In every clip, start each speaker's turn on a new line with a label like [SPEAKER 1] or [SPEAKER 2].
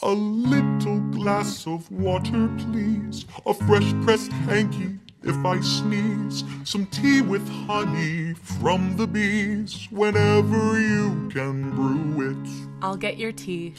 [SPEAKER 1] A little glass of water, please. A fresh pressed hanky if I sneeze. Some tea with honey from the bees. Whenever you can brew it.
[SPEAKER 2] I'll get your tea.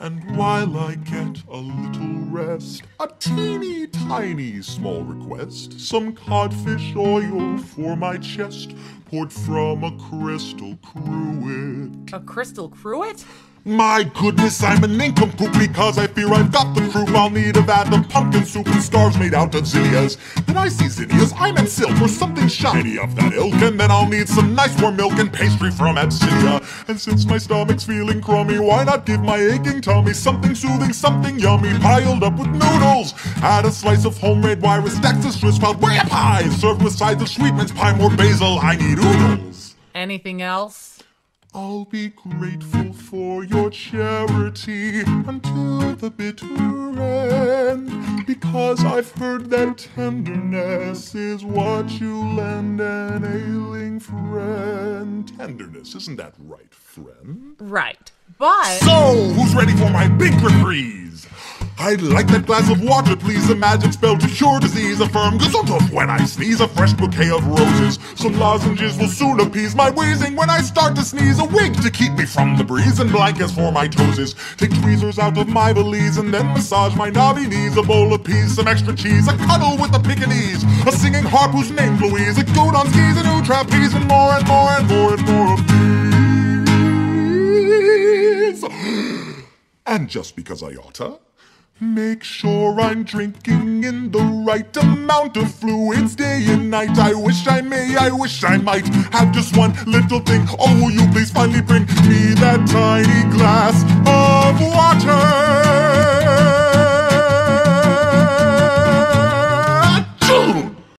[SPEAKER 1] And while I get a little rest, a teeny tiny small request some codfish oil for my chest, poured from a crystal cruet.
[SPEAKER 2] A crystal cruet?
[SPEAKER 1] My goodness, I'm an nincompoop because I fear I've got the croup. I'll need a vat of pumpkin soup and scarves made out of zinnias. Then I see zinnias, I meant silk or something shiny of that ilk. And then I'll need some nice warm milk and pastry from Abyssinia. And since my stomach's feeling crummy, why not give my aching tummy something soothing, something yummy, piled up with noodles? Add a slice of homemade wire with stacks of Swiss piled way up high, served with sides of sweet mince pie, more basil. I need oodles.
[SPEAKER 2] Anything else?
[SPEAKER 1] I'll be grateful for your charity until the bitter end. Because I've heard that tenderness is what you lend an ailing friend. Tenderness, isn't that right, friend?
[SPEAKER 2] Right. But.
[SPEAKER 1] So, who's ready for my big reprise? I'd like that glass of water, please. A magic spell to cure disease. A firm gesundhoof when I sneeze. A fresh bouquet of roses. Some lozenges will soon appease my wheezing when I start to sneeze. A wig to keep me from the breeze and blankets for my toesies. Take tweezers out of my valise and then massage my knobby knees. A bowl of peas, some extra cheese. A cuddle with a Pekingese. A singing harp whose name's Louise. A goat on skis, a new trapeze, and more and more and more and more of these. And just because I oughta. Make sure I'm drinking in the right amount of fluids day and night. I wish I may, I wish I might have just one little thing. Oh, will you please finally bring me that tiny glass of water?